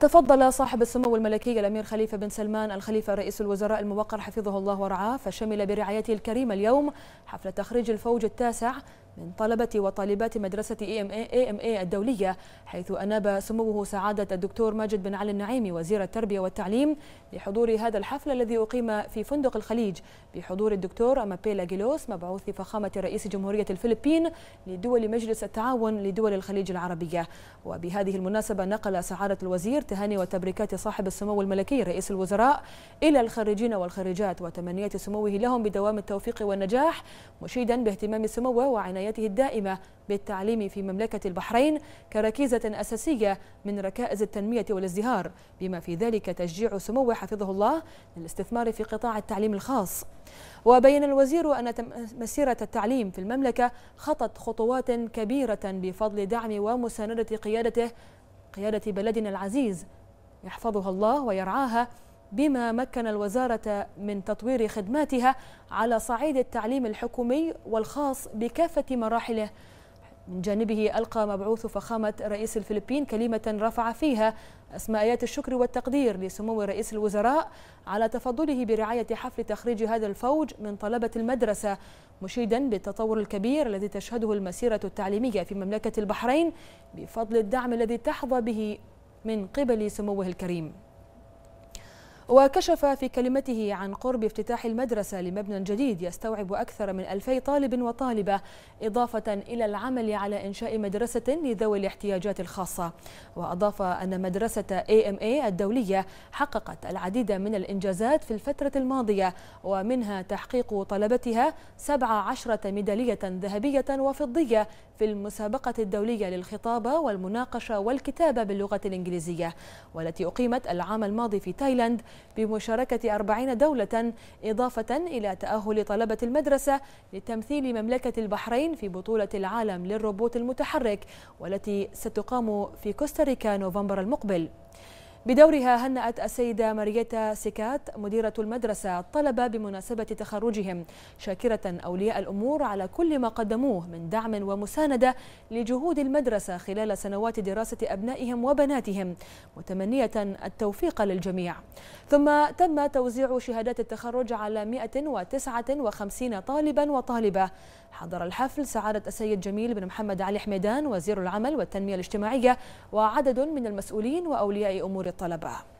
تفضل صاحب السمو الملكي الأمير خليفة بن سلمان الخليفة رئيس الوزراء الموقر حفظه الله ورعاه فشمل برعايته الكريمة اليوم حفل تخريج الفوج التاسع من طلبة وطالبات مدرسة AMA الدولية حيث أناب سموه سعادة الدكتور ماجد بن علي النعيمي وزير التربية والتعليم لحضور هذا الحفل الذي أقيم في فندق الخليج. بحضور الدكتور أمابيلا جيلوس مبعوث فخامة رئيس جمهورية الفلبين لدول مجلس التعاون لدول الخليج العربية. وبهذه المناسبة نقل سعادة الوزير تهاني وتبريكات صاحب السمو الملكي رئيس الوزراء إلى الخريجين والخريجات وتمنية سموه لهم بدوام التوفيق والنجاح مشيدا باهتمام سموه وعنايته الدائمة بالتعليم في مملكة البحرين كركيزة أساسية من ركائز التنمية والازدهار بما في ذلك تشجيع سموه حفظه الله للاستثمار في قطاع التعليم الخاص. وبين الوزير أن مسيرة التعليم في المملكة خطت خطوات كبيرة بفضل دعم ومساندة قيادته قيادة بلدنا العزيز. يحفظها الله ويرعاها بما مكن الوزارة من تطوير خدماتها على صعيد التعليم الحكومي والخاص بكافة مراحله. من جانبه ألقى مبعوث فخامة رئيس الفلبين كلمة رفع فيها أسماء آيات الشكر والتقدير لسمو رئيس الوزراء على تفضله برعاية حفل تخريج هذا الفوج من طلبة المدرسة مشيدا بالتطور الكبير الذي تشهده المسيرة التعليمية في مملكة البحرين بفضل الدعم الذي تحظى به من قبل سموه الكريم. وكشف في كلمته عن قرب افتتاح المدرسة لمبنى جديد يستوعب أكثر من ألفي طالب وطالبة إضافة إلى العمل على إنشاء مدرسة لذوي الاحتياجات الخاصة. وأضاف أن مدرسة AMA الدولية حققت العديد من الإنجازات في الفترة الماضية ومنها تحقيق طلبتها 17 ميدالية ذهبية وفضية في المسابقة الدولية للخطابة والمناقشة والكتابة باللغة الإنجليزية. والتي أقيمت العام الماضي في تايلاند بمشاركة أربعين دولة إضافة إلى تأهل طلبة المدرسة لتمثيل مملكة البحرين في بطولة العالم للروبوت المتحرك والتي ستقام في كوستاريكا نوفمبر المقبل. بدورها هنأت السيدة ماريتا سيكات مديرة المدرسة الطلبة بمناسبة تخرجهم شاكرة أولياء الأمور على كل ما قدموه من دعم ومساندة لجهود المدرسة خلال سنوات دراسة أبنائهم وبناتهم متمنية التوفيق للجميع. ثم تم توزيع شهادات التخرج على 159 طالبا وطالبة. حضر الحفل سعادة السيد جميل بن محمد علي حميدان وزير العمل والتنمية الاجتماعية وعدد من المسؤولين وأولياء أمور الطلبة